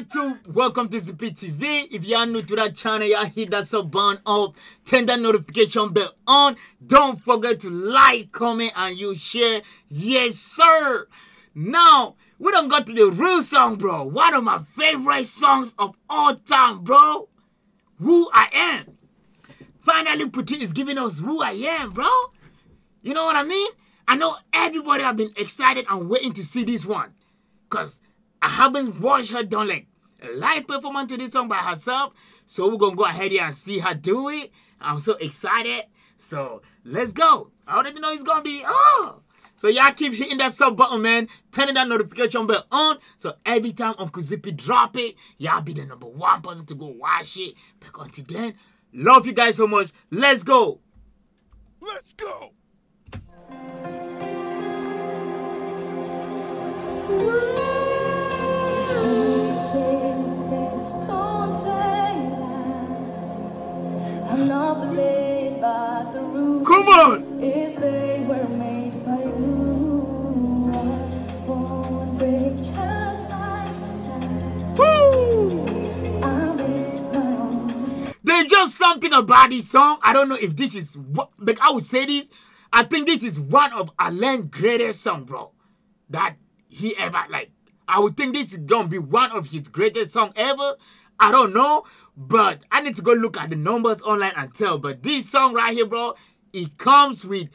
YouTube? Welcome to Zippy TV. If you are new to that channel, y'all hit that sub button up, turn that notification bell on. Don't forget to like, comment, and you share. Yes, sir. Now, we don't go to the real song, bro. One of my favorite songs of all time, bro. Who I Am. Finally, Putri is giving us Who I Am, bro. You know what I mean? I know everybody have been excited and waiting to see this one. Because I haven't watched her done like live performance to this song by herself. So we're to go ahead here and see her do it. I'm so excited. So let's go. I already know it's to be, oh. So y'all keep hitting that sub button, man. Turning that notification bell on. So every time Uncle Zippy drop it, y'all be the number one person to go watch it. But until then, love you guys so much. Let's go. Let's go! Come on. If they were made by you, I won't break just like that. Woo. I make my own mistakes. There's just something about this song. I don't know if this is what, but I would say this. I think this is one of Alan's greatest song, bro. That he ever like. I would think this is gonna be one of his greatest song ever. I don't know, but I need to go look at the numbers online and tell. But this song right here, bro, it comes with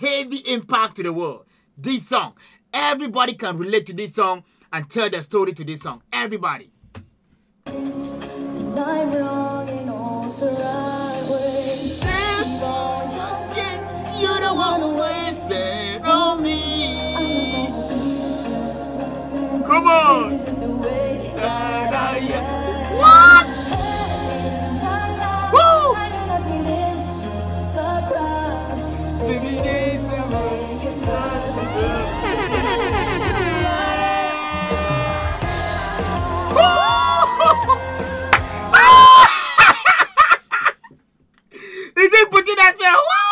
heavy impact to the world. This song, everybody can relate to this song and tell their story to this song. Everybody. Tonight we're that say, whoa?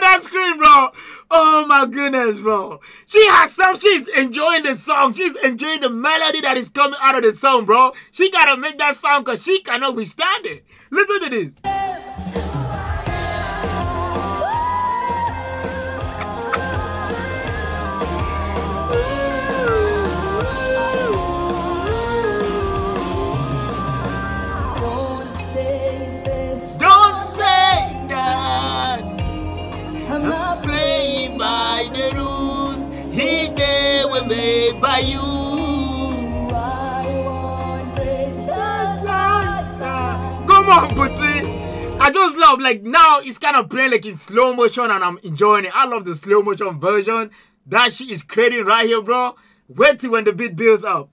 That scream, bro? Oh my goodness, bro. She herself, she's enjoying the song. She's enjoying the melody that is coming out of the song, bro. She gotta make that sound because she cannot withstand it. Listen to this. By you. I won't just like. Come on, Putri. I just love like now it's kind of playing like in slow motion and I'm enjoying it. I love the slow motion version that she is creating right here, bro. Wait till when the beat builds up.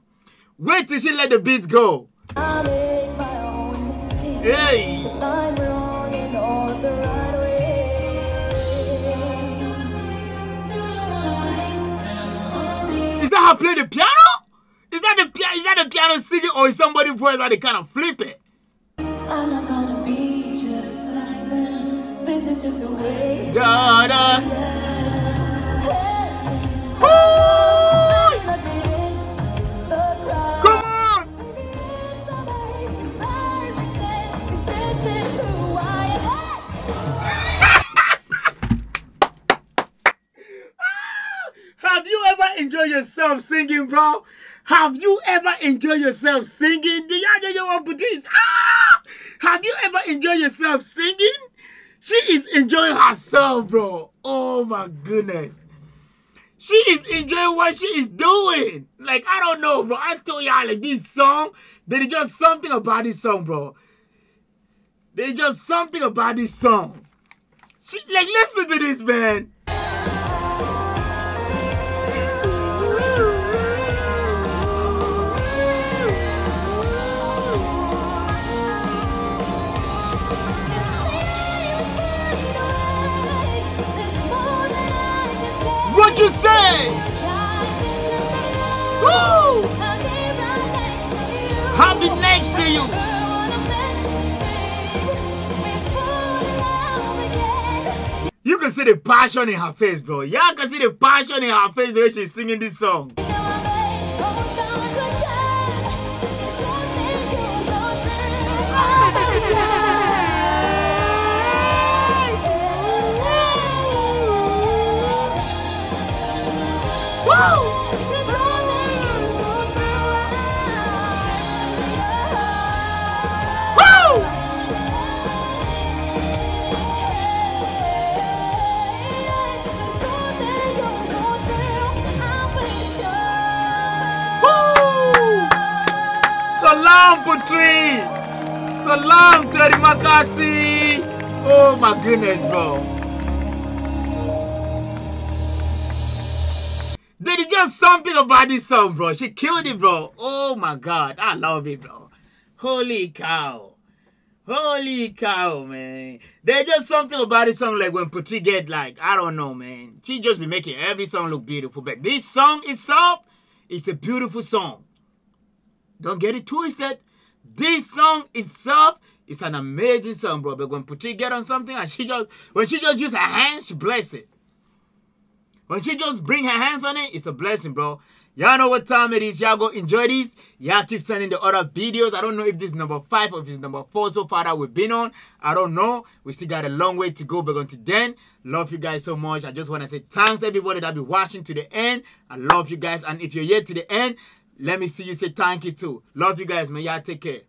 Wait till she let the beats go. I make my own mistakes. Hey. That her play the piano? Is that the piano? Is that the piano singing or is somebody voice that they kind of flip it? I'm not gonna be just like them. This is just the way. Da da. Enjoyed yourself singing, bro? Have you ever enjoyed yourself singing? Do y'all know? Ah! Have you ever enjoyed yourself singing? She is enjoying herself, bro. Oh my goodness. She is enjoying what she is doing. Like, I don't know, bro. I told y'all, like, this song, there is just something about this song, bro. There's just something about this song. She, like, listen to this, man. What you say? Woo! I'll be next to you. You can see the passion in her face, bro. Y'all can see the passion in her face the way she's singing this song. So long, Terry Makasi. Oh my goodness, bro. There is just something about this song, bro. She killed it, bro. Oh my god. I love it, bro. Holy cow. Holy cow, man. There's just something about this song like when Putri get like, I don't know, man. She just be making every song look beautiful. But this song itself, it's a beautiful song. Don't get it twisted. This song itself is an amazing song, bro. But when Putri get on something and she just, when she just use her hands, she bless it. When she just bring her hands on it, it's a blessing, bro. Y'all know what time it is. Y'all go enjoy this. Y'all keep sending the other videos. I don't know if this is number five or if it's number four so far that we've been on. I don't know. We still got a long way to go. But until then, love you guys so much. I just want to say thanks everybody that be watching to the end. I love you guys. And if you're here to the end, let me see you say thank you too. Love you guys, man. Y'all take care.